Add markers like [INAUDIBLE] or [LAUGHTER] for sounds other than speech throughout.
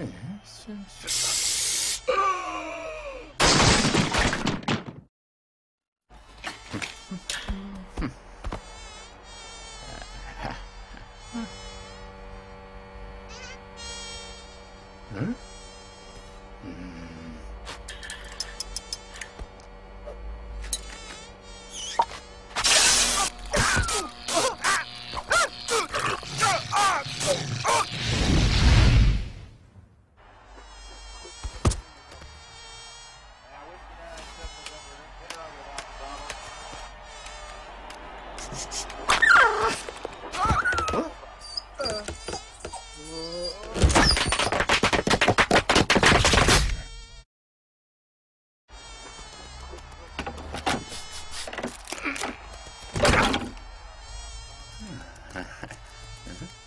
Yes, yes. huh? Mm-hmm. [LAUGHS]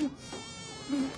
Mm-hmm.